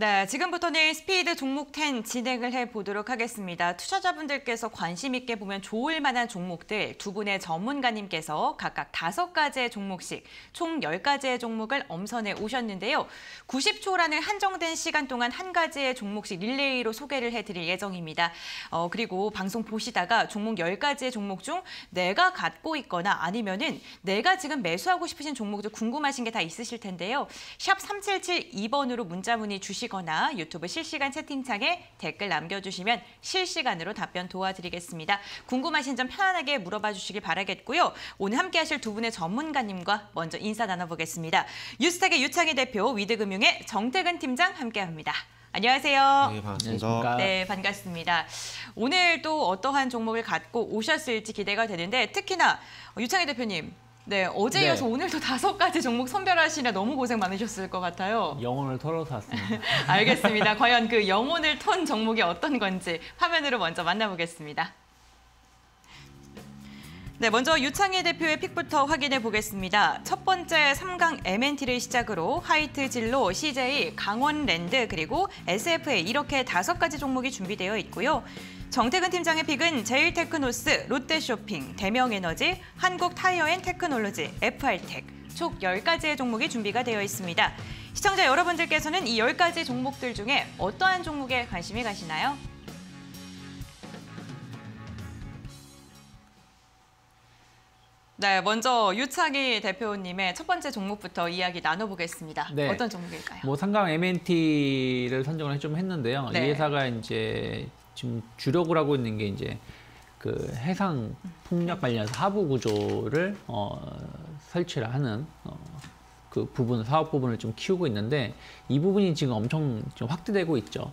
네, 지금부터는 스피드 종목 10 진행을 해보도록 하겠습니다. 투자자분들께서 관심 있게 보면 좋을 만한 종목들 두 분의 전문가님께서 각각 다섯 가지의 종목씩 총 10가지의 종목을 엄선해 오셨는데요. 90초라는 한정된 시간 동안 한 가지의 종목씩 릴레이로 소개를 해드릴 예정입니다. 어, 그리고 방송 보시다가 종목 10가지의 종목 중 내가 갖고 있거나 아니면은 내가 지금 매수하고 싶으신 종목도 궁금하신 게 다 있으실 텐데요. 샵 3772번으로 문자 문의 주시 거나 유튜브 실시간 채팅창에 댓글 남겨주시면 실시간으로 답변 도와드리겠습니다. 궁금하신 점 편안하게 물어봐 주시길 바라겠고요. 오늘 함께 하실 두 분의 전문가님과 먼저 인사 나눠보겠습니다. 유스탁의 유창희 대표, 위드금융의 정태근 팀장 함께합니다. 안녕하세요. 네. 반갑습니다. 네, 반갑습니다. 오늘 또 어떠한 종목을 갖고 오셨을지 기대가 되는데 특히나 유창희 대표님, 네 어제 네. 이어서 오늘도 다섯 가지 종목 선별하시느라 너무 고생 많으셨을 것 같아요. 영혼을 털어서 왔습니다. 알겠습니다. 과연 그 영혼을 턴 종목이 어떤 건지 화면으로 먼저 만나보겠습니다. 네, 먼저 유창희 대표의 픽부터 확인해 보겠습니다. 첫 번째 3강 MNT를 시작으로 하이트 진로, CJ, 강원랜드 그리고 SFA 이렇게 다섯 가지 종목이 준비되어 있고요. 정태근 팀장의 픽은 제일테크노스, 롯데쇼핑, 대명에너지, 한국타이어앤테크놀로지, FR텍 총 10가지의 종목이 준비가 되어 있습니다. 시청자 여러분들께서는 이 10가지 종목들 중에 어떠한 종목에 관심이 가시나요? 네, 먼저 유창희 대표님의 첫 번째 종목부터 이야기 나눠보겠습니다. 네. 어떤 종목일까요? 뭐 상강 MNT를 선정을 좀 했는데요. 네. 이 회사가 이제 지금 주력을 하고 있는 게 이제 그 해상 풍력 관련해서 하부 구조를 어, 설치를 하는 어, 그 부분 사업 부분을 좀 키우고 있는데 이 부분이 지금 엄청 좀 확대되고 있죠.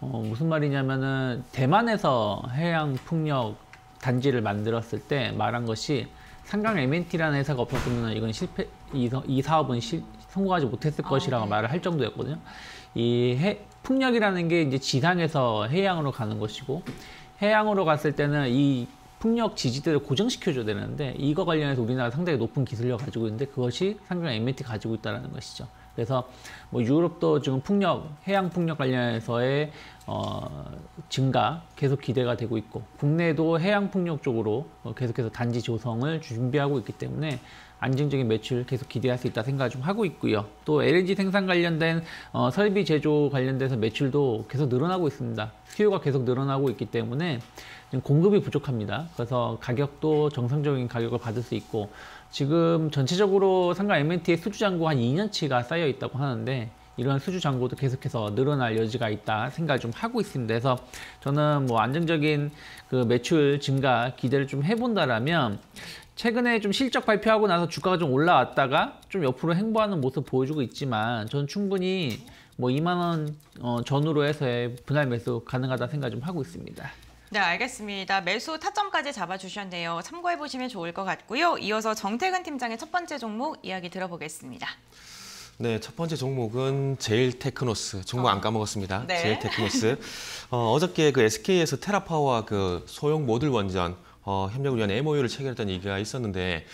어, 무슨 말이냐면은 대만에서 해양 풍력 단지를 만들었을 때 말한 것이 상강 MNT라는 회사가 없었으면 이건 실패 이, 사- 이 사업은 실, 성공하지 못했을 아, 것이라고 네. 말을 할 정도였거든요. 이 해, 풍력이라는 게 이제 지상에서 해양으로 가는 것이고 해양으로 갔을 때는 이 풍력 지지대를 고정시켜줘야 되는데 이거 관련해서 우리나라 상당히 높은 기술력을 가지고 있는데 그것이 상강 MNT 가지고 있다는 것이죠. 그래서 뭐 유럽도 지금 풍력, 해양 풍력 관련해서의 어, 증가 계속 기대가 되고 있고 국내도 해양 풍력 쪽으로 어, 계속해서 단지 조성을 준비하고 있기 때문에 안정적인 매출 계속 기대할 수 있다 생각을 좀 하고 있고요. 또 LNG 생산 관련된 어, 설비 제조 관련돼서 매출도 계속 늘어나고 있습니다. 수요가 계속 늘어나고 있기 때문에 지금 공급이 부족합니다. 그래서 가격도 정상적인 가격을 받을 수 있고 지금 전체적으로 상가 MNT의 수주 잔고 한 2년치가 쌓여 있다고 하는데 이런 수주 잔고도 계속해서 늘어날 여지가 있다 생각을 좀 하고 있습니다. 그래서 저는 뭐 안정적인 그 매출 증가 기대를 좀 해본다라면 최근에 좀 실적 발표하고 나서 주가가 좀 올라왔다가 좀 옆으로 행보하는 모습 보여주고 있지만 저는 충분히 뭐 2만 원 어, 전후로 해서의 분할 매수 가능하다 생각 좀 하고 있습니다. 네, 알겠습니다. 매수 타점까지 잡아주셨네요. 참고해 보시면 좋을 것 같고요. 이어서 정태근 팀장의 첫 번째 종목 이야기 들어보겠습니다. 네, 첫 번째 종목은 제일테크노스. 종목 안 까먹었습니다. 네. 제일테크노스. 어, 어저께 그 SK에서 테라파워와 그 소형 모듈 원전 어, 협력을 위한 MOU를 체결했다는 얘기가 있었는데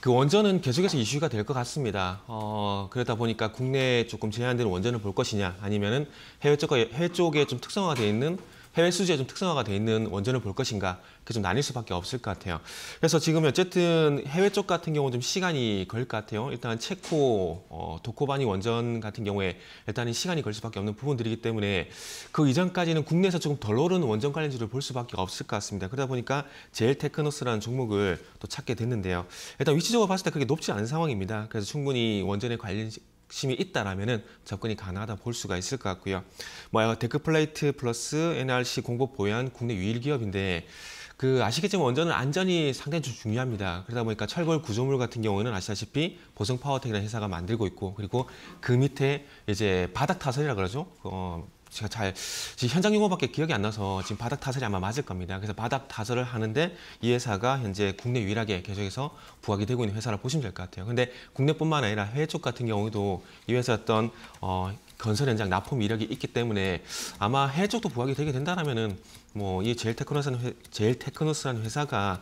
그 원전은 계속해서 이슈가 될 것 같습니다. 어, 그러다 보니까 국내에 조금 제한되는 원전을 볼 것이냐 아니면은 해외 쪽 해외 쪽에 좀 특성화가 돼 있는 해외 수주에 좀 특성화가 돼 있는 원전을 볼 것인가 그게 좀 나뉠 수밖에 없을 것 같아요. 그래서 지금 어쨌든 해외 쪽 같은 경우 좀 시간이 걸릴 것 같아요. 일단 체코, 어, 도코바니 원전 같은 경우에 일단은 시간이 걸릴 수밖에 없는 부분들이기 때문에 그 이전까지는 국내에서 조금 덜 오르는 원전 관련주를 볼 수밖에 없을 것 같습니다. 그러다 보니까 제일 테크노스라는 종목을 또 찾게 됐는데요. 일단 위치적으로 봤을 때 그게 높지 않은 상황입니다. 그래서 충분히 원전에 관련 심이 있다라면은 접근이 가능하다 볼 수가 있을 것 같고요. 뭐 deck plate 플러스 NRC 공법 보유한 국내 유일 기업인데 그 아시겠지만 원전은 안전이 상당히 좀 중요합니다. 그러다 보니까 철골 구조물 같은 경우는 아시다시피 보성파워텍이라는 회사가 만들고 있고 그리고 그 밑에 이제 바닥 타설이라 그러죠. 어, 제가 잘 지금 현장 용어밖에 기억이 안 나서 지금 바닥 타설이 아마 맞을 겁니다. 그래서 바닥 타설을 하는데 이 회사가 현재 국내 유일하게 계속해서 부각이 되고 있는 회사라 보시면 될 것 같아요. 근데 국내뿐만 아니라 해외 쪽 같은 경우도 이 회사 어떤 어, 건설 현장 납품 이력이 있기 때문에 아마 해외 쪽도 부각이 되게 된다라면은 뭐 이 제일 테크노스라는 회, 제일 테크노스라는 회사가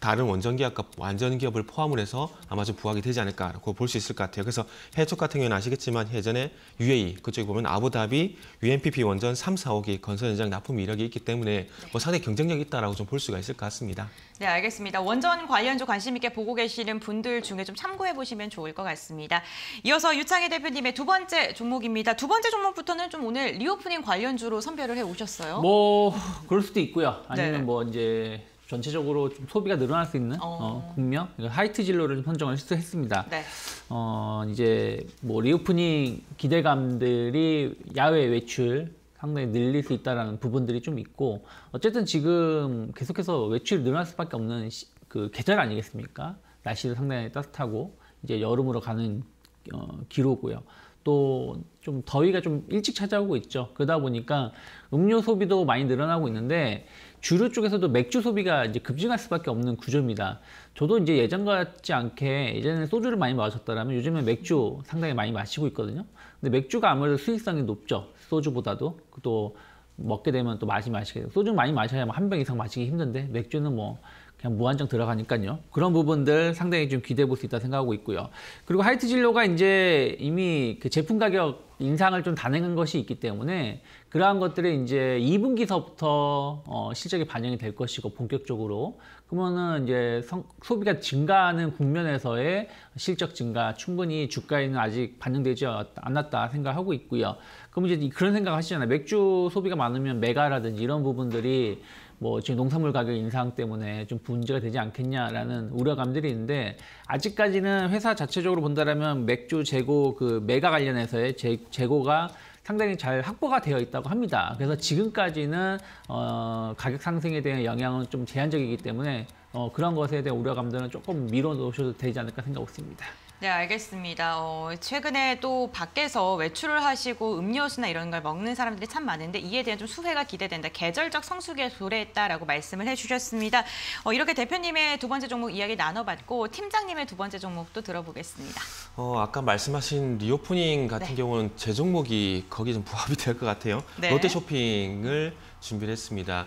다른 원전 기업과 완전 기업을 포함을 해서 아마 좀 부각이 되지 않을까라고 볼 수 있을 것 같아요. 그래서 해외 쪽 같은 경우는 아시겠지만 예전에 UAE 그쪽에 보면 아부다비 UNPP 원전 3, 4호기 건설 현장 납품 이력이 있기 때문에 뭐 상당히 경쟁력이 있다라고 좀 볼 수가 있을 것 같습니다. 네, 알겠습니다. 원전 관련주 관심 있게 보고 계시는 분들 중에 좀 참고해 보시면 좋을 것 같습니다. 이어서 유창희 대표님의 두 번째 종목입니다. 두 번째 종목부터는 좀 오늘 reopening 관련주로 선별을 해 오셨어요. 뭐 그럴 수도 있고요. 아니면 네. 뭐 이제 전체적으로 좀 소비가 늘어날 수 있는 어. 어, 국명 하이트 진로를 좀 선정을 했습니다. 네. 어 이제 뭐 reopening 기대감들이 야외 외출 상당히 늘릴 수 있다라는 부분들이 좀 있고 어쨌든 지금 계속해서 외출이 늘어날 수밖에 없는 시- 그 계절 아니겠습니까? 날씨도 상당히 따뜻하고 이제 여름으로 가는 어, 기로고요. 또 좀 더위가 좀 일찍 찾아오고 있죠. 그러다 보니까 음료 소비도 많이 늘어나고 있는데 주류 쪽에서도 맥주 소비가 이제 급증할 수밖에 없는 구조입니다. 저도 이제 예전 같지 않게 예전에 소주를 많이 마셨다면 요즘에 맥주 상당히 많이 마시고 있거든요. 근데 맥주가 아무래도 수익성이 높죠. 소주보다도 또 먹게 되면 또 맛이 마시게 돼요. 소주 많이 마셔야 한 병 이상 마시기 힘든데 맥주는 뭐 그냥 무한정 들어가니까요. 그런 부분들 상당히 좀 기대해 볼 수 있다 생각하고 있고요. 그리고 하이트 진로가 이제 이미 그 제품 가격 인상을 좀 단행한 것이 있기 때문에 그러한 것들이 이제 2분기서부터 어, 실적이 반영이 될 것이고 본격적으로 그러면은 이제 성- 소비가 증가하는 국면에서의 실적 증가 충분히 주가에는 아직 반영되지 않았다 생각하고 있고요. 그럼 이제 그런 생각 하시잖아요. 맥주 소비가 많으면 메가라든지 이런 부분들이 뭐 지금 농산물 가격 인상 때문에 좀 문제가 되지 않겠냐라는 우려감들이 있는데 아직까지는 회사 자체적으로 본다라면 맥주 재고 그 메가 관련해서의 재, 재고가 상당히 잘 확보가 되어 있다고 합니다. 그래서 지금까지는 어, 가격 상승에 대한 영향은 좀 제한적이기 때문에 어, 그런 것에 대한 우려감들은 조금 미뤄 놓으셔도 되지 않을까 생각하고 있습니다. 네, 알겠습니다. 어, 최근에 또 밖에서 외출을 하시고 음료수나 이런 걸 먹는 사람들이 참 많은데 이에 대한 좀 수혜가 기대된다. 계절적 성수기에 도래했다라고 말씀을 해주셨습니다. 어, 이렇게 대표님의 두 번째 종목 이야기 나눠봤고 팀장님의 두 번째 종목도 들어보겠습니다. 어, 아까 말씀하신 reopening 같은 네. 경우는 제 종목이 거기 좀 부합이 될 것 같아요. 네. 롯데쇼핑을 준비를 했습니다.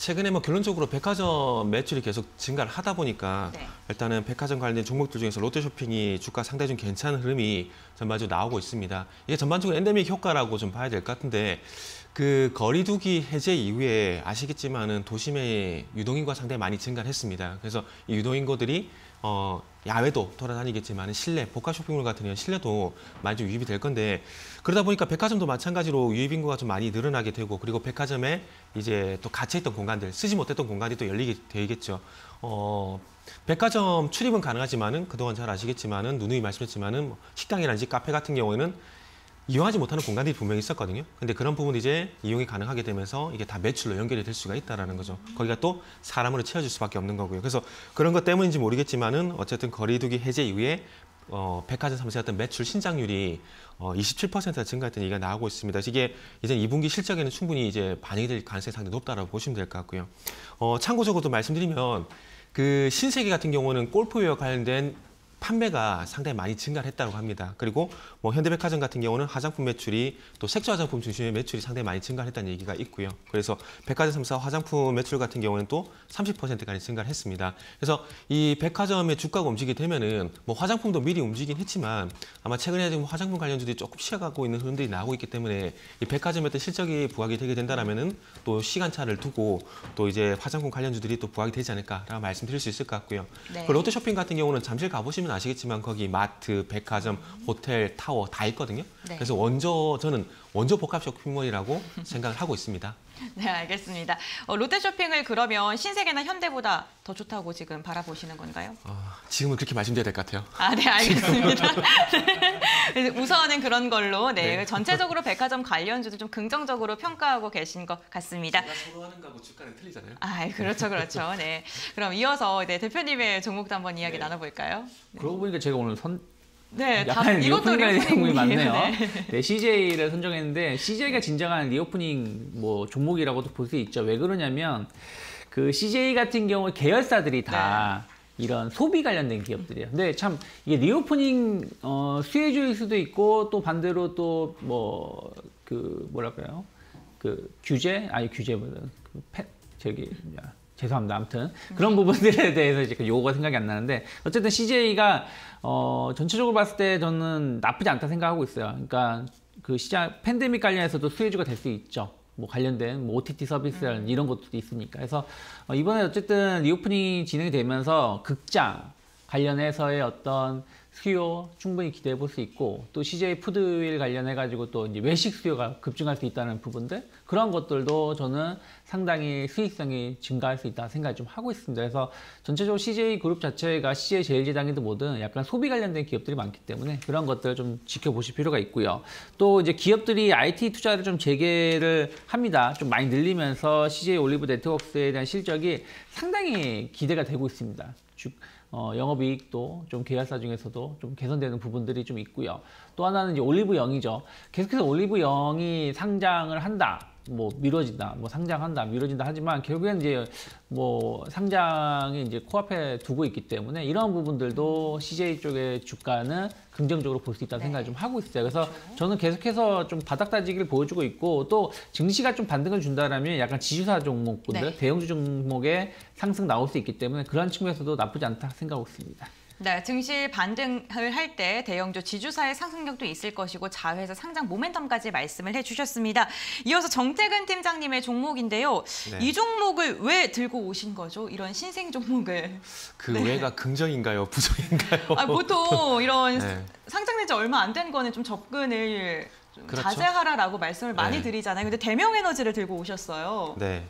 최근에 뭐 결론적으로 백화점 매출이 계속 증가를 하다 보니까 네. 일단은 백화점 관련된 종목들 중에서 롯데쇼핑이 주가 상당히 좀 괜찮은 흐름이 전반적으로 나오고 있습니다. 이게 전반적으로 엔데믹 효과라고 좀 봐야 될 것 같은데 그 거리두기 해제 이후에 아시겠지만은 도심의 유동인구가 상당히 많이 증가를 했습니다. 그래서 이 유동인구들이 어, 야외도 돌아다니겠지만 실내 복합 쇼핑몰 같은 경우는 실내도 많이 좀 유입이 될 건데 그러다 보니까 백화점도 마찬가지로 유입 인구가 좀 많이 늘어나게 되고 그리고 백화점에 이제 또 갇혀있던 공간들 쓰지 못했던 공간이 또 열리게 되겠죠. 어, 백화점 출입은 가능하지만은 그동안 잘 아시겠지만은 누누이 말씀했지만은 뭐 식당이라든지 카페 같은 경우에는 이용하지 못하는 공간들이 분명히 있었거든요. 근데 그런 부분 이제 이용이 가능하게 되면서 이게 다 매출로 연결이 될 수가 있다라는 거죠. 거기가 또 사람으로 채워질 수밖에 없는 거고요. 그래서 그런 것 때문인지 모르겠지만은 어쨌든 거리두기 해제 이후에 어, 백화점 3세 어떤 매출 신장률이 어, 27%가 증가했다는 얘기가 나오고 있습니다. 이게 이제 2분기 실적에는 충분히 이제 반영이 될 가능성이 상당히 높다라고 보시면 될 것 같고요. 어, 참고적으로도 말씀드리면 그 신세계 같은 경우는 골프웨어 관련된 판매가 상당히 많이 증가를 했다고 합니다. 그리고 뭐 현대백화점 같은 경우는 화장품 매출이 또 색조 화장품 중심의 매출이 상당히 많이 증가를 했다는 얘기가 있고요. 그래서 백화점 3사 화장품 매출 같은 경우는 또 30%까지 증가를 했습니다. 그래서 이 백화점의 주가가 움직이게 되면은 뭐 화장품도 미리 움직이긴 했지만 아마 최근에 지금 화장품 관련주들이 조금 쉬어가고 있는 흐름들이 나오고 있기 때문에 이 백화점의 어떤 실적이 부각이 되게 된다라면은 또 시간차를 두고 또 이제 화장품 관련주들이 또 부각이 되지 않을까라고 말씀드릴 수 있을 것 같고요. 네. 그 롯데쇼핑 같은 경우는 잠실 가보시면 아시 겠지만 거기 마트, 백화점, 호텔, 타워 다 있거든요. 네. 그래서 원조 저는 원조 복합 쇼핑몰이라고 생각을 하고 있습니다. 네, 알겠습니다. 어, 롯데쇼핑을 그러면 신세계나 현대보다 더 좋다고 지금 바라보시는 건가요? 어, 지금은 그렇게 말씀드려야 될 것 같아요. 아, 네, 알겠습니다. 네. 우선은 그런 걸로 네, 네. 전체적으로 백화점 관련주도 좀 긍정적으로 평가하고 계신 것 같습니다. 선호하는 거하고 주가는 틀리잖아요. 아, 그렇죠, 그렇죠. 네, 그럼 이어서 네, 대표님의 종목도 한번 이야기 네. 나눠볼까요? 그러고 보니까 제가 오늘 선 네, 다 약간 이것도 reopening reopening이에요. 종목이 많네요. 네. 네. CJ를 선정했는데 CJ가 진정한 reopening 뭐 종목이라고도 볼 수 있죠. 왜 그러냐면 그 CJ 같은 경우 계열사들이 다 이런 소비 관련된 기업들이에요. 근데 참 이게 reopening 어, 수혜주일 수도 있고 또 반대로 또 뭐 그 뭐랄까요? 그 규제 아니 규제보다 그 패, 저기 뭐냐, 죄송합니다. 아무튼 그런 부분들에 대해서 이제 그 요거가 생각이 안 나는데 어쨌든 CJ가 어 전체적으로 봤을 때 저는 나쁘지 않다 생각하고 있어요. 그러니까 그 시장 팬데믹 관련해서도 수혜주가 될 수 있죠. 뭐 관련된 뭐 OTT 서비스라는 이런 것도 있으니까. 그래서 어 이번에 어쨌든 reopening이 진행이 되면서 극장 관련해서의 어떤 수요 충분히 기대해 볼 수 있고 또 CJ 푸드빌 관련해 가지고 또 이제 외식 수요가 급증할 수 있다는 부분들 그런 것들도 저는 상당히 수익성이 증가할 수 있다 생각을 좀 하고 있습니다. 그래서 전체적으로 CJ 그룹 자체가 CJ 제일제당이든 뭐든 약간 소비 관련된 기업들이 많기 때문에 그런 것들을 좀 지켜보실 필요가 있고요. 또 이제 기업들이 IT 투자를 좀 재개를 합니다. 좀 많이 늘리면서 CJ 올리브 네트워크스에 대한 실적이 상당히 기대가 되고 있습니다. 즉 어, 영업이익도 좀 계열사 중에서도 좀 개선되는 부분들이 좀 있고요. 또 하나는 이제 올리브 영이죠. 계속해서 올리브 영이 상장을 한다. 뭐 미뤄진다, 뭐 상장한다, 미뤄진다 하지만 결국엔 이제 뭐 상장이 이제 코앞에 두고 있기 때문에 이런 부분들도 CJ 쪽의 주가는 긍정적으로 볼 수 있다는 네. 생각을 좀 하고 있어요. 그래서 저는 계속해서 좀 바닥 다지기를 보여주고 있고 또 증시가 좀 반등을 준다라면 약간 지주사 종목군들, 네. 대형주 종목의 상승 나올 수 있기 때문에 그런 측면에서도 나쁘지 않다 생각하고 있습니다. 네, 증시 반등을 할 때 대형주 지주사의 상승력도 있을 것이고 자회사 상장 모멘텀까지 말씀을 해주셨습니다. 이어서 정태근 팀장님의 종목인데요. 네. 이 종목을 왜 들고 오신 거죠? 이런 신생 종목을. 그 외가 긍정인가요, 부정인가요? 아, 보통 이런 네. 상장된 지 얼마 안 된 거는 좀 접근을 좀 그렇죠. 자제하라라고 말씀을 많이 네. 드리잖아요. 근데 대명 에너지를 들고 오셨어요. 네.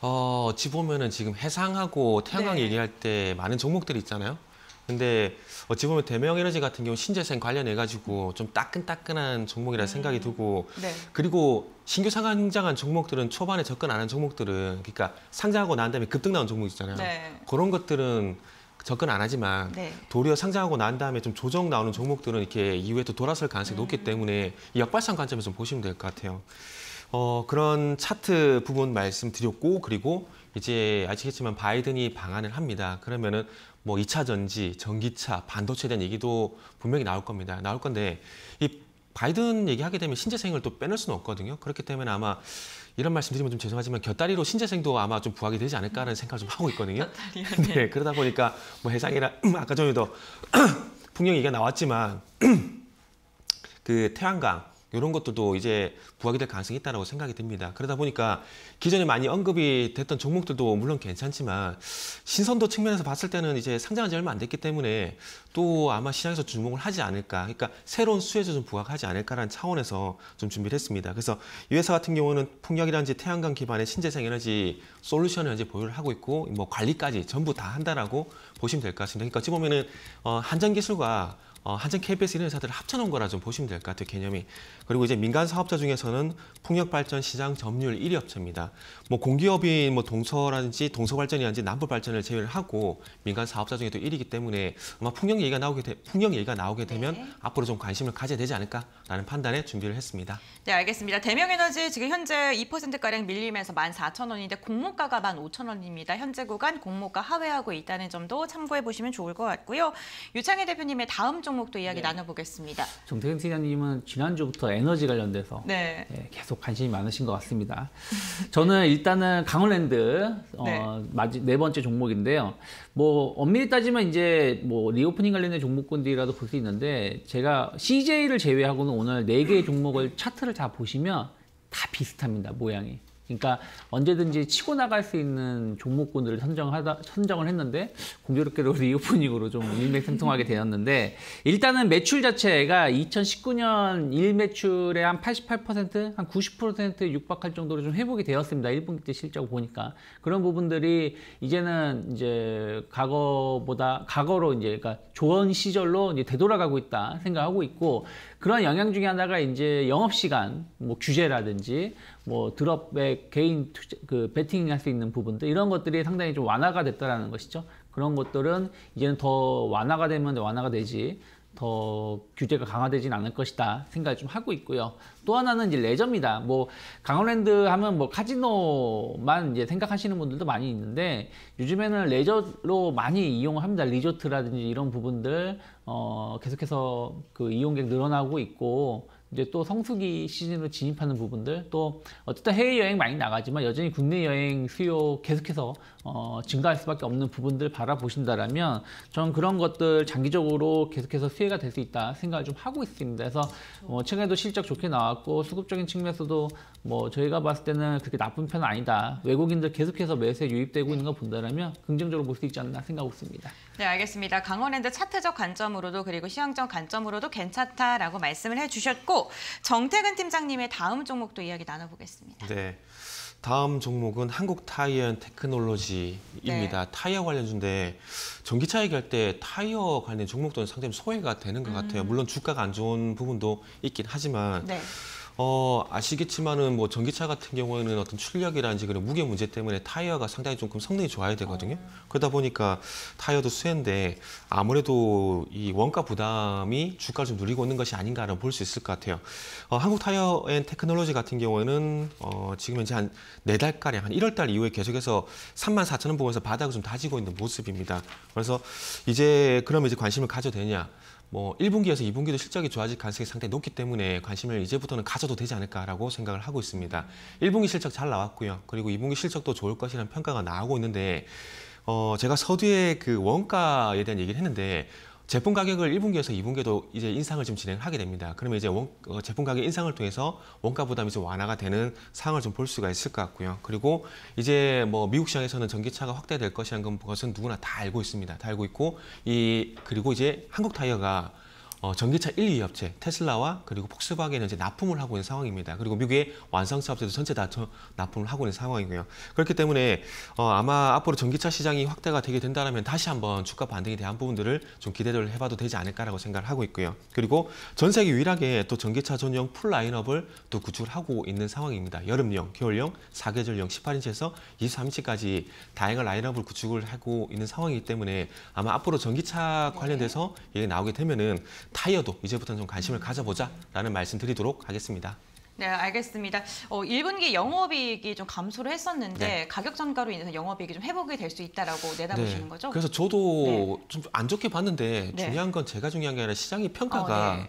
어, 어찌 보면은 지금 해상하고 태양광 네. 얘기할 때 많은 종목들이 있잖아요. 근데 어찌 보면 대명 에너지 같은 경우 신재생 관련해 가지고 좀 따끈따끈한 종목이라 생각이 들고 네. 그리고 신규 상장한 종목들은 초반에 접근 안 한 종목들은 그러니까 상장하고 난 다음에 급등 나온 종목 있잖아요. 네. 그런 것들은 접근 안 하지만 네. 도리어 상장하고 난 다음에 좀 조정 나오는 종목들은 이렇게 이후에 또 돌아설 가능성이 높기 때문에 이 역발상 관점에서 좀 보시면 될 것 같아요. 어, 그런 차트 부분 말씀드렸고 그리고 이제 아시겠지만 바이든이 방한을 합니다. 그러면은 뭐 2차 전지, 전기차, 반도체에 대한 얘기도 분명히 나올 겁니다. 나올 건데 이 바이든 얘기하게 되면 신재생을 또 빼놓을 수는 없거든요. 그렇기 때문에 아마 이런 말씀 드리면 좀 죄송하지만 곁다리로 신재생도 아마 좀 부각이 되지 않을까라는 생각을 좀 하고 있거든요. 곁다리요? 네, 그러다 보니까 뭐 해상이나 아까 전에도 풍력 얘기가 나왔지만 그 태양광 이런 것들도 이제 부각이 될 가능성이 있다고 생각이 듭니다. 그러다 보니까 기존에 많이 언급이 됐던 종목들도 물론 괜찮지만 신선도 측면에서 봤을 때는 이제 상장한 지 얼마 안 됐기 때문에 또 아마 시장에서 주목을 하지 않을까. 그러니까 새로운 수혜주 좀 부각하지 않을까라는 차원에서 좀 준비를 했습니다. 그래서 이 회사 같은 경우는 풍력이라든지 태양광 기반의 신재생 에너지 솔루션을 현재 보유를 하고 있고 뭐 관리까지 전부 다 한다라고 보시면 될 것 같습니다. 그러니까 어찌 보면은 어, 한전 기술과 어, 한전 KBS 이런 회사들을 합쳐놓은 거라 좀 보시면 될 것 같아요, 개념이. 그리고 이제 민간 사업자 중에서는 풍력발전 시장 점유율 1위 업체입니다. 뭐 공기업인 뭐 동서라든지 동서발전이라든지 남부발전을 제외를 하고 민간 사업자 중에도 1위이기 때문에 아마 풍력 얘기가 나오게 되, 풍력 얘기가 나오게 되면 네. 앞으로 좀 관심을 가져야 되지 않을까라는 판단에 준비를 했습니다. 네, 알겠습니다. 대명에너지 지금 현재 2%가량 밀리면서 14,000원인데 공모가가 15,000원입니다. 현재 구간 공모가 하회하고 있다는 점도 참고해 보시면 좋을 것 같고요. 유창희 대표님의 다음 종목도 이야기 네. 나눠보겠습니다. 정태근 팀장님은 지난주부터 에너지 관련돼서 네. 예, 계속 관심이 많으신 것 같습니다. 저는 일단은 강원랜드 어, 네. 네 번째 종목인데요. 뭐 엄밀히 따지면 이제 뭐 reopening 관련된 종목군들이라도 볼 수 있는데 제가 CJ를 제외하고는 오늘 네 개의 종목을 차트를 다 보시면 다 비슷합니다 모양이. 그러니까 언제든지 치고 나갈 수 있는 종목군들을 선정하다 선정을 했는데 공교롭게도 리오프닝으로 좀 일맥상통하게 되었는데 일단은 매출 자체가 2019년 일 매출의 한 88%, 한 90% 육박할 정도로 좀 회복이 되었습니다. 1분기 때 실적 보니까 그런 부분들이 이제는 이제 과거보다 과거로 이제 그러니까 조언 시절로 이제 되돌아가고 있다 생각하고 있고 그런 영향 중에 하나가 이제 영업 시간 뭐 규제라든지 뭐 드롭백 개인 투자, 그 베팅 할 수 있는 부분들 이런 것들이 상당히 좀 완화가 됐다라는 것이죠. 그런 것들은 이제는 더 완화가 되면 완화가 되지 더 규제가 강화되진 않을 것이다 생각을 좀 하고 있고요. 또 하나는 이제 레저입니다. 뭐 강원랜드 하면 뭐 카지노만 이제 생각하시는 분들도 많이 있는데 요즘에는 레저로 많이 이용을 합니다. 리조트라든지 이런 부분들 어 계속해서 그 이용객 늘어나고 있고 이제 또 성수기 시즌으로 진입하는 부분들 또 어쨌든 해외 여행 많이 나가지만 여전히 국내 여행 수요 계속해서 어, 증가할 수밖에 없는 부분들 바라보신다라면 저는 그런 것들 장기적으로 계속해서 수혜가 될 수 있다 생각을 좀 하고 있습니다. 그래서 뭐 최근에도 실적 좋게 나왔고 수급적인 측면에서도 뭐 저희가 봤을 때는 그렇게 나쁜 편은 아니다. 외국인들 계속해서 매수에 유입되고 있는 거 본다라면 긍정적으로 볼 수 있지 않나 생각하고 있습니다. 네, 알겠습니다. 강원랜드 차트적 관점으로도 그리고 시황적 관점으로도 괜찮다라고 말씀을 해주셨고 정태근 팀장님의 다음 종목도 이야기 나눠보겠습니다. 네. 다음 종목은 한국 타이어 테크놀로지입니다. 네. 타이어 관련주인데 전기차 얘기할 때 타이어 관련 종목들은 상당히 소외가 되는 것 같아요. 물론 주가가 안 좋은 부분도 있긴 하지만 네. 어, 아시겠지만은 뭐 전기차 같은 경우에는 어떤 출력이라든지 그런 무게 문제 때문에 타이어가 상당히 조금 성능이 좋아야 되거든요. 그러다 보니까 타이어도 수혜인데 아무래도 이 원가 부담이 주가를 좀 누리고 있는 것이 아닌가를 볼수 있을 것 같아요. 어, 한국 타이어 앤 테크놀로지 같은 경우에는 어, 지금 현재 한 네 달가량 한 1월 달 이후에 계속해서 3만 4천 원 부근에서 바닥을 좀 다지고 있는 모습입니다. 그래서 이제 그러면 이제 관심을 가져도 되냐? 뭐 1분기에서 2분기도 실적이 좋아질 가능성이 상당히 높기 때문에 관심을 이제부터는 가져도 되지 않을까라고 생각을 하고 있습니다. 1분기 실적 잘 나왔고요. 그리고 2분기 실적도 좋을 것이라는 평가가 나오고 있는데 어 제가 서두에 그 원가에 대한 얘기를 했는데 제품 가격을 1분기에서 2분기에도 이제 인상을 좀 진행하게 됩니다. 그러면 이제 원, 어, 제품 가격 인상을 통해서 원가 부담이 좀 완화가 되는 상황을 좀 볼 수가 있을 것 같고요. 그리고 이제 뭐 미국 시장에서는 전기차가 확대될 것이라는 것은 누구나 다 알고 있습니다. 다 알고 있고 이 그리고 이제 한국 타이어가 어, 전기차 1, 2위 업체 테슬라와 그리고 폭스바겐은 이제 납품을 하고 있는 상황입니다. 그리고 미국의 완성차 업체도 전체 다 저- 납품을 하고 있는 상황이고요. 그렇기 때문에 어, 아마 앞으로 전기차 시장이 확대가 되게 된다면 다시 한번 주가 반등에 대한 부분들을 좀 기대를 해봐도 되지 않을까라고 생각을 하고 있고요. 그리고 전 세계 유일하게 또 전기차 전용 풀 라인업을 또 구축을 하고 있는 상황입니다. 여름용, 겨울용, 사계절용 18인치에서 23인치까지 다양한 라인업을 구축을 하고 있는 상황이기 때문에 아마 앞으로 전기차 관련돼서 얘기 나오게 되면은 타이어도 이제부터는 좀 관심을 가져보자라는 말씀 드리도록 하겠습니다. 네, 알겠습니다. 어, 1분기 영업이익이 좀 감소를 했었는데 네. 가격 전가로 인해서 영업이익이 좀 회복이 될 수 있다라고 내다보시는 거죠? 그래서 저도 좀 안 좋게 봤는데 네. 중요한 건 제가 중요한 게 아니라 시장의 평가가 어, 네.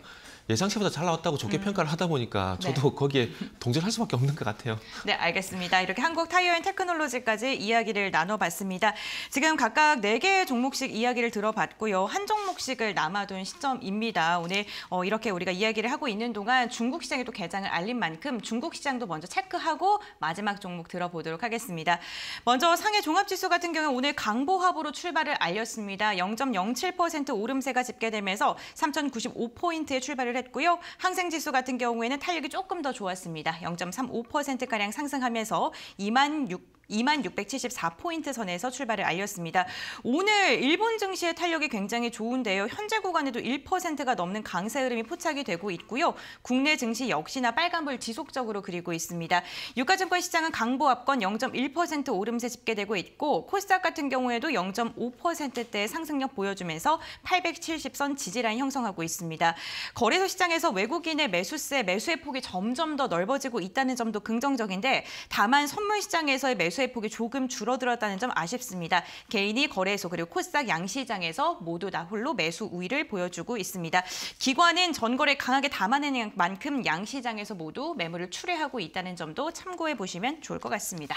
예상치보다 잘 나왔다고 좋게 평가를 하다 보니까 네. 저도 거기에 동조할 수밖에 없는 것 같아요. 네, 알겠습니다. 이렇게 한국 타이어 앤 테크놀로지까지 이야기를 나눠봤습니다. 지금 각각 네개의 종목씩 이야기를 들어봤고요. 한 종목씩을 남아둔 시점입니다. 오늘 어, 이렇게 우리가 이야기를 하고 있는 동안 중국 시장에 또 개장을 알린 만큼 중국 시장도 먼저 체크하고 마지막 종목 들어보도록 하겠습니다. 먼저 상해 종합지수 같은 경우 오늘 강보합으로 출발을 알렸습니다. 0.07% 오름세가 집계되면서 3,095포인트의 출발을 했고요. 항생지수 같은 경우에는 탄력이 조금 더 좋았습니다. 0.35%가량 상승하면서 2만 6 2674포인트 선에서 출발을 알렸습니다. 오늘 일본 증시의 탄력이 굉장히 좋은데요. 현재 구간에도 1%가 넘는 강세 흐름이 포착이 되고 있고요. 국내 증시 역시나 빨간불 지속적으로 그리고 있습니다. 유가증권 시장은 강보 합권 0.1% 오름세 집계되고 있고 코스닥 같은 경우에도 0.5%대의 상승력 보여주면서 870선 지지라인 형성하고 있습니다. 거래소 시장에서 외국인의 매수세, 매수의 폭이 점점 더 넓어지고 있다는 점도 긍정적인데 다만 선물 시장에서의 매수 의 폭이 조금 줄어들었다는 점 아쉽습니다. 개인이 거래소 그리고 코스닥 양시장에서 모두 다 홀로 매수 우위를 보여주고 있습니다. 기관은 전거래 강하게 담아내는 만큼 양시장에서 모두 매물을 출회하고 있다는 점도 참고해 보시면 좋을 것 같습니다.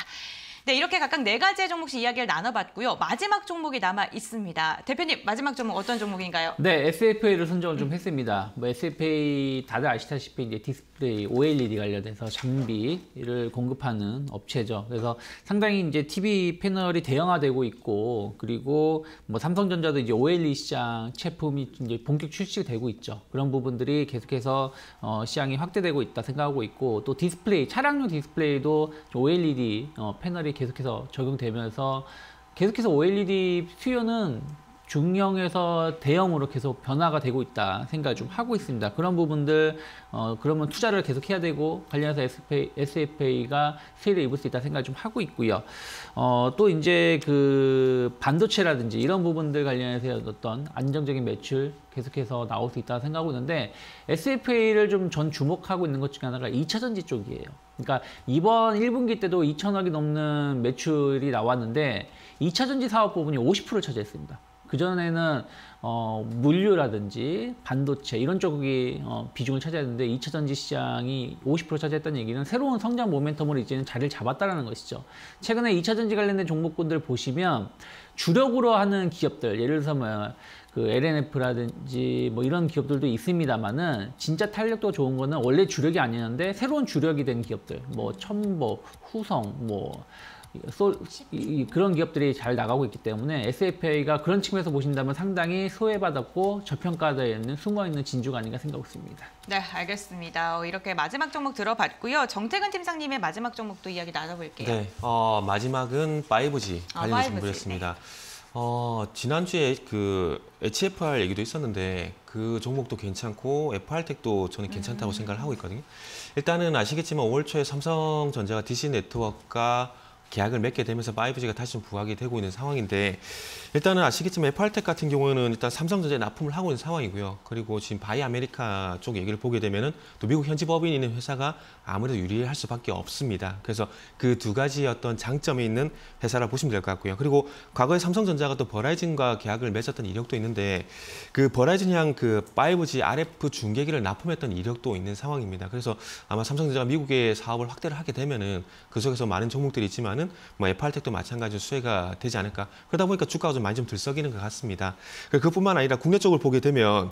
네, 이렇게 각각 네 가지의 종목씩 이야기를 나눠봤고요. 마지막 종목이 남아 있습니다. 대표님, 마지막 종목 어떤 종목인가요? 네, SFA를 선정을 좀 했습니다. 뭐 SFA 다들 아시다시피 이제 디스플레이 OLED 관련해서 장비를 공급하는 업체죠. 그래서 상당히 이제 TV 패널이 대형화되고 있고 그리고 뭐 삼성전자도 이제 OLED 시장 제품이 이제 본격 출시되고 있죠. 그런 부분들이 계속해서 어, 시장이 확대되고 있다 생각하고 있고 또 디스플레이 차량용 디스플레이도 OLED 어, 패널이 계속해서 적용되면서 계속해서 OLED 수요는 중형에서 대형으로 계속 변화가 되고 있다 생각을 좀 하고 있습니다. 그런 부분들 어 그러면 투자를 계속 해야 되고 관련해서 SFA, SFA가 세일을 입을 수 있다 생각을 좀 하고 있고요. 어 또 이제 그 반도체라든지 이런 부분들 관련해서 어떤 안정적인 매출 계속해서 나올 수 있다 생각하고 있는데 SFA를 좀 전 주목하고 있는 것 중에 하나가 2차 전지 쪽이에요. 그러니까 이번 1분기 때도 2천억이 넘는 매출이 나왔는데 2차 전지 사업 부분이 50%를 차지했습니다. 그전에는 어, 물류라든지 반도체 이런 쪽이 어, 비중을 차지했는데 2차 전지 시장이 50% 차지했다는 얘기는 새로운 성장 모멘텀으로 이제는 자리를 잡았다라는 것이죠. 최근에 2차 전지 관련된 종목군들 보시면 주력으로 하는 기업들 예를 들어서 뭐 그 LNF라든지 뭐 이런 기업들도 있습니다만은 진짜 탄력도 좋은 거는 원래 주력이 아니었는데 새로운 주력이 된 기업들 뭐 첨보, 후성 뭐 소, 이, 이- 그런 기업들이 잘 나가고 있기 때문에 SFA가 그런 측면에서 보신다면 상당히 소외받았고 저평가되어 있는 숨어 있는 진주가 아닌가 생각하고 있습니다. 네, 알겠습니다. 어, 이렇게 마지막 종목 들어봤고요. 정태근 팀장님의 마지막 종목도 이야기 나눠볼게요. 네, 어, 마지막은 5G 아, 관련해서 5G, 준비했습니다. 어, 지난주에 그 HFR 얘기도 있었는데 그 종목도 괜찮고 FR텍도 저는 괜찮다고 생각을 하고 있거든요. 일단은 아시겠지만 5월 초에 삼성전자가 DC 네트워크가 계약을 맺게 되면서 5G가 다시 좀 부각이 되고 있는 상황인데 일단은 아시겠지만 FR텍 같은 경우에는 일단 삼성전자에 납품을 하고 있는 상황이고요. 그리고 지금 Buy America 쪽 얘기를 보게 되면은 또 미국 현지 법인이 있는 회사가 아무래도 유리할 수밖에 없습니다. 그래서 그 두 가지 어떤 장점이 있는 회사라 보시면 될 것 같고요. 그리고 과거에 삼성전자가 또 Verizon과 계약을 맺었던 이력도 있는데 그 Verizon 향 그 5G RF 중계기를 납품했던 이력도 있는 상황입니다. 그래서 아마 삼성전자가 미국에 사업을 확대를 하게 되면은 그 속에서 많은 종목들이 있지만 은 뭐 FR텍도 마찬가지로 수혜가 되지 않을까. 그러다 보니까 주가가 좀 많이 좀 들썩이는 것 같습니다. 그- 그뿐만 아니라 국내 쪽을 보게 되면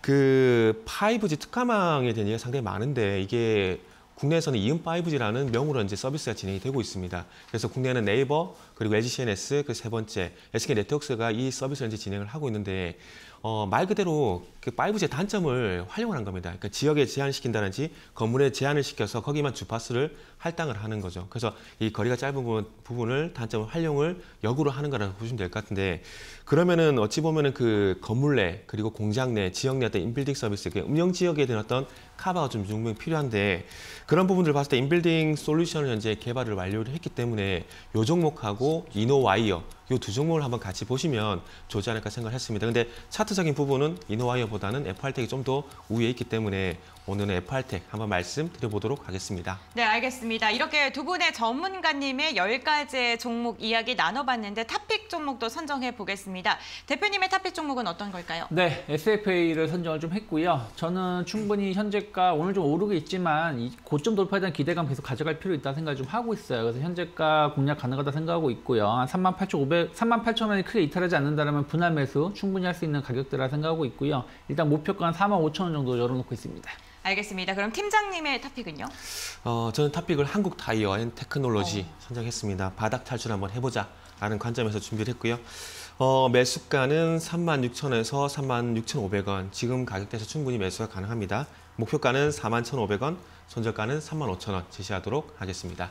그 5G 특화망에 대한 얘기가 상당히 많은데 이게 국내에서는 이음 5G라는 명으로 이제 서비스가 진행이 되고 있습니다. 그래서 국내는 네이버 그리고 LG CNS 그 세 번째 SK 네트워크스가 이 서비스를 이제 진행을 하고 있는데 어, 말 그대로 그 5G의 단점을 활용을 한 겁니다. 그러니까 지역에 제한을 시킨다든지 건물에 제한을 시켜서 거기만 주파수를 할당을 하는 거죠. 그래서 이 거리가 짧은 부분- 부분 을 단점을 활용을 역으로 하는 거라고 보시면 될 것 같은데 그러면은 어찌 보면은 그 건물 내 그리고 공장 내 지역 내 어떤 인빌딩 서비스 그 음영 지역에 대한 어떤 카바가 좀 분명히 필요한데 그런 부분들을 봤을 때 인빌딩 솔루션을 현재 개발을 완료를 했기 때문에 요 종목하고 이노와이어 요두 종목을 한번 같이 보시면 좋지 않을까 생각을 했습니다. 근데 차트적인 부분은 이노와이어보다는 FR텍이 좀 더 우위에 있기 때문에 오늘은 FR텍 한번 말씀드려보도록 하겠습니다. 네, 알겠습니다. 이렇게 두 분의 전문가님의 10가지의 종목 이야기 나눠봤는데 탑픽 종목도 선정해 보겠습니다. 대표님의 탑픽 종목은 어떤 걸까요? 네, SFA를 선정을 좀 했고요. 저는 충분히 현재가 오늘 좀 오르고 있지만 이 고점 돌파에 대한 기대감 계속 가져갈 필요 있다 생각을 좀 하고 있어요. 그래서 현재가 공략 가능하다 생각하고 있고요. 한 38,500, 38,000원이 크게 이탈하지 않는다면 분할 매수 충분히 할 수 있는 가격대라 생각하고 있고요. 일단 목표가 한 45,000원 정도 열어놓고 있습니다. 알겠습니다. 그럼 팀장님의 top pick은요? 어, 저는 top pick을 한국 타이어 앤 테크놀로지 선정했습니다. 바닥 탈출 한번 해보자 라는 관점에서 준비를 했고요. 어, 매수가는 36,000원에서 36,500원. 지금 가격대에서 충분히 매수가 가능합니다. 목표가는 41,500원, 손절가는 35,000원 제시하도록 하겠습니다.